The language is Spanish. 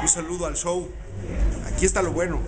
Un saludo al show. Aquí está lo bueno.